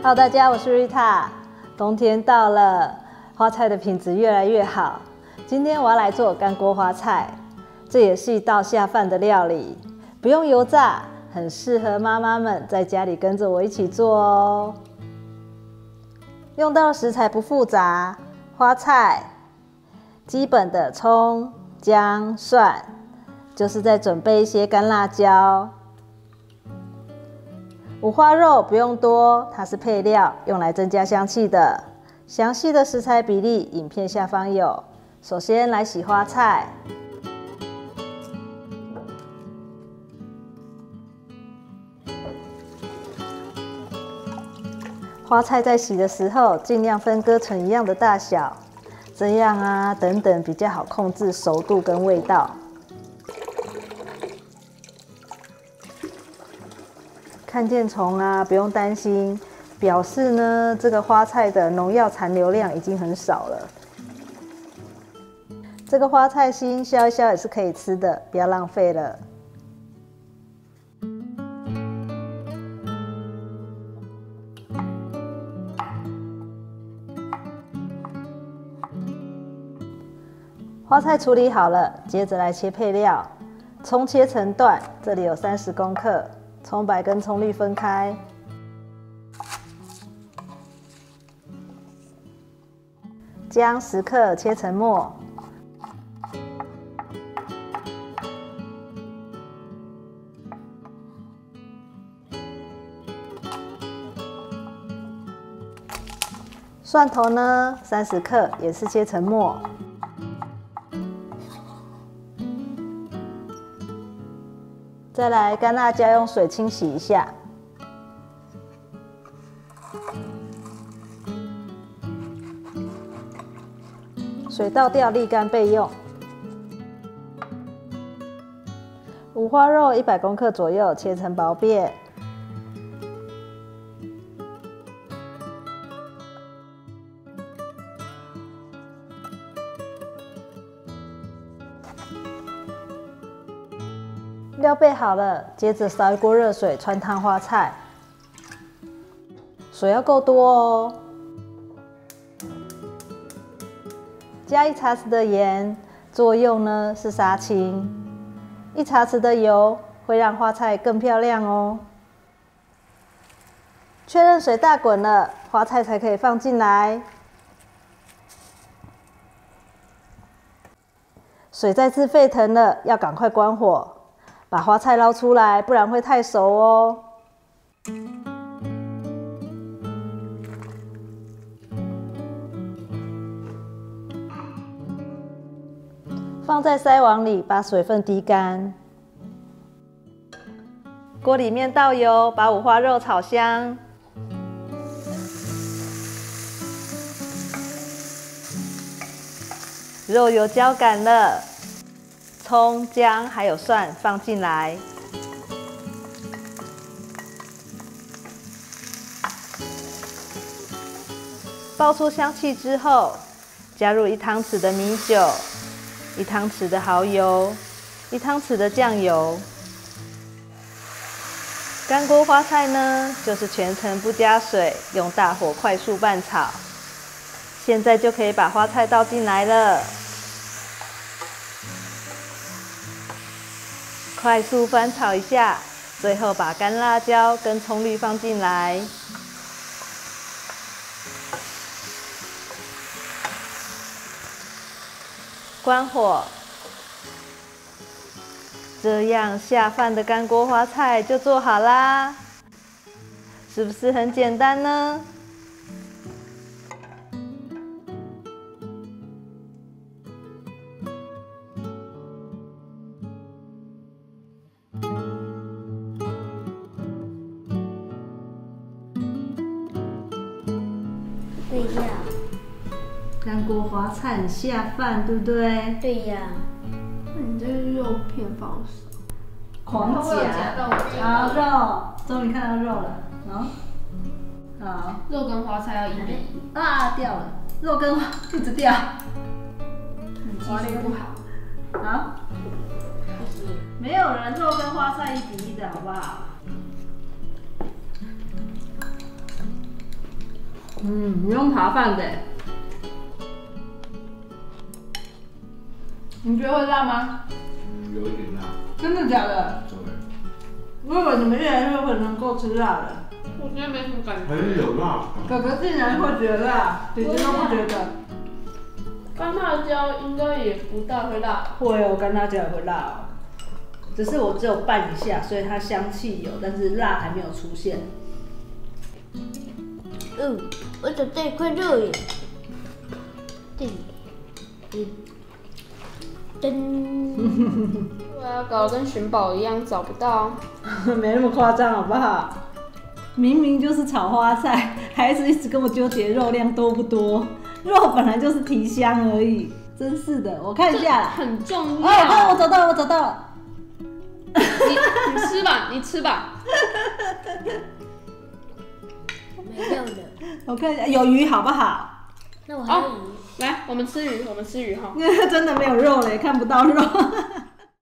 好大家，我是 Rita。冬天到了，花菜的品质越来越好。今天我要来做干锅花菜，这也是一道下饭的料理，不用油炸，很适合妈妈们在家里跟着我一起做哦。用到食材不复杂，花菜、基本的葱、姜、蒜，就是在准备一些干辣椒。五花肉不用多，它是配料，用来增加香气的。详细的食材比例，影片下方有。首先来洗花菜，花菜在洗的时候，尽量分割成一样的大小，这样啊，等等比较好控制熟度跟味道。看见虫啊，不用担心，表示呢这个花菜的农药残留量已经很少了。这个花菜心削一削也是可以吃的，不要浪费了。花菜处理好了，接着来切配料，葱切成段，这里有三十公克。葱白跟葱绿分开，姜十克切成末，蒜头呢三十克也是切成末。再来干辣椒，用水清洗一下，水倒掉沥干备用。五花肉一百公克左右，切成薄片。料备好了，接着烧一锅热水，穿烫花菜。水要够多哦。加一茶匙的盐，作用呢是杀青。一茶匙的油会让花菜更漂亮哦。确认水大滚了，花菜才可以放进来。水再次沸腾了，要赶快关火。把花菜捞出来，不然会太熟哦。放在筛网里，把水分滴干。锅里面倒油，把五花肉炒香。肉有焦感了。葱、姜还有蒜放进来，爆出香气之后，加入一汤匙的米酒、一汤匙的蚝油、一汤匙的酱油。干锅花菜呢，就是全程不加水，用大火快速拌炒。现在就可以把花菜倒进来了。快速翻炒一下，最后把干辣椒跟葱绿放进来，关火。这样下饭的干锅花菜就做好啦，是不是很简单呢？对呀，干锅花菜很下饭，对不对？对呀。那你这个肉片放少，狂夹，好肉，终于看到肉了，啊，好，肉跟花菜要一比一。啊，掉了，肉跟花一直掉，你技术不好。啊？没有人肉跟花菜一比一的好不好？嗯，你用扒饭的，你觉得会辣吗？嗯，有一点辣，真的假的？对，我以为你们越来越会能够吃辣了。我觉得没什么感还是有辣哥哥竟然会觉得辣，姐姐都不觉得。干辣椒应该也不大会辣。会哦，干辣椒也会辣哦。只是我只有拌一下，所以它香气有，但是辣还没有出现。嗯，我找到一块肉耶。这里，嗯，噔，对啊，搞得跟寻宝一样，找不到。没那么夸张，好不好？明明就是炒花菜，还是一直跟我纠结肉量多不多？肉本来就是提香而已，真是的。我看一下。很重要哦，看我。找到了，我找到了。你你吃吧，你吃吧。没有的。我看一下，有鱼好不好？那我还有鱼。来，我们吃鱼，我们吃鱼哈。真的没有肉嘞，看不到肉。